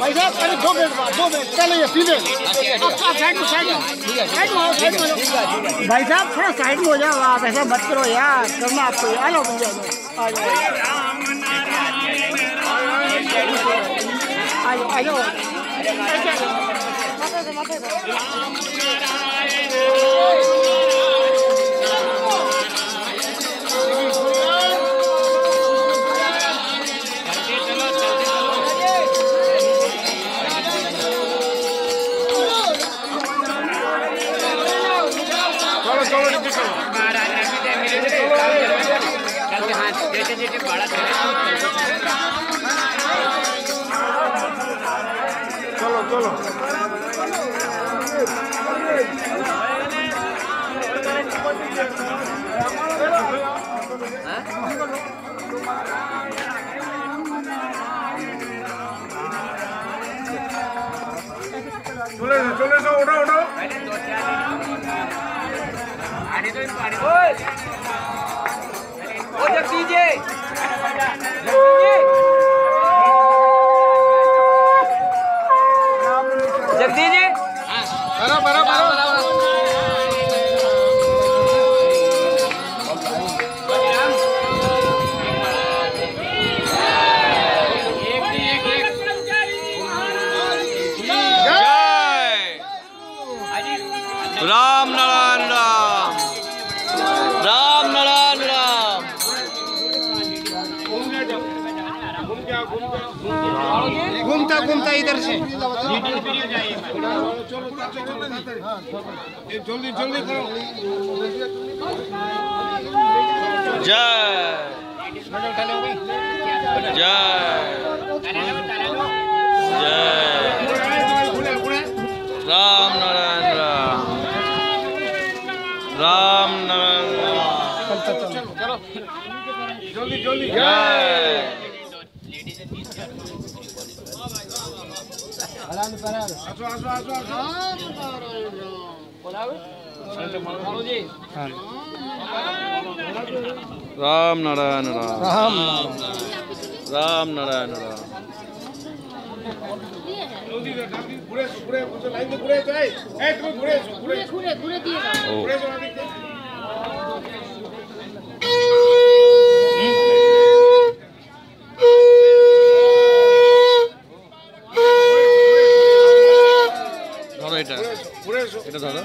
भाई साहब अरे दो मिनट दो मिनट चलिए सीधे। आप साइड में साइड में। साइड में साइड में भाई साहब थोड़ा साइड में हो जाओ आप ऐसा मत करो यार करना आपको आ जाओ भैया आ जाओ। आ जाओ आ जाओ। ऐसे आ जाओ। माथे से माथे से চলে এসো চলে এসো ojek DJ ojek DJ parah Ram, घूमता घूमता इधर से। जल्दी जल्दी करो जय। जय। जय। राम नारायण राम राम नारायण जल्दी जल्दी जय। রাম নারায়ণ রাম রাম রাম নারায়ণ রাম ঘুরে ঘুরে ঘুরে দিয়ে এটা দাদা?